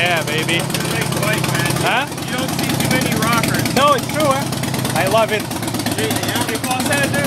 Yeah, baby. Nice bike, man. Huh? You don't see too many rockers. No, it's true, huh? I love it. They, they